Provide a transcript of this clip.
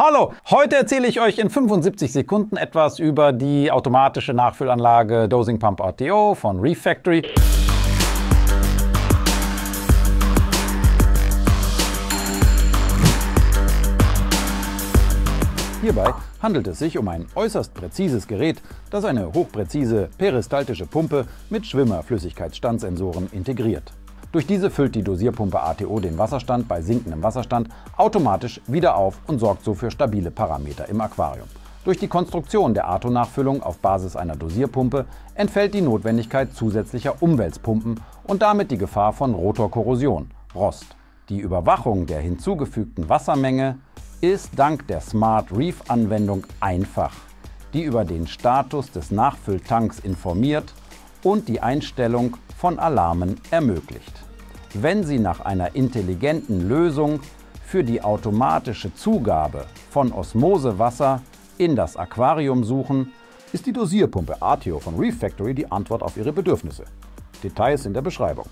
Hallo, heute erzähle ich euch in 75 Sekunden etwas über die automatische Nachfüllanlage Dosing Pump RTO von Refactory. Hierbei handelt es sich um ein äußerst präzises Gerät, das eine hochpräzise peristaltische Pumpe mit Schwimmerflüssigkeitsstandsensoren integriert. Durch diese füllt die Dosierpumpe ATO den Wasserstand bei sinkendem Wasserstand automatisch wieder auf und sorgt so für stabile Parameter im Aquarium. Durch die Konstruktion der ATO-Nachfüllung auf Basis einer Dosierpumpe entfällt die Notwendigkeit zusätzlicher Umwälzpumpen und damit die Gefahr von Rotorkorrosion, Rost. Die Überwachung der hinzugefügten Wassermenge ist dank der Smart Reef-Anwendung einfach, die über den Status des Nachfülltanks informiert und die Einstellung von Alarmen ermöglicht. Wenn Sie nach einer intelligenten Lösung für die automatische Zugabe von Osmosewasser in das Aquarium suchen, ist die Dosierpumpe Artio von Refactory die Antwort auf Ihre Bedürfnisse. Details in der Beschreibung.